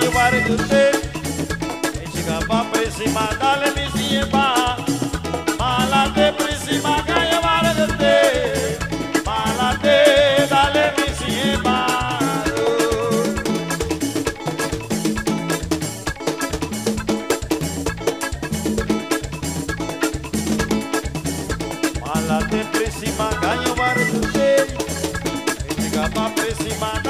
vioare do te Ești ca pa prisima, dale mi si Malate, prisima, dale mi si Malate prisima, prisima, dale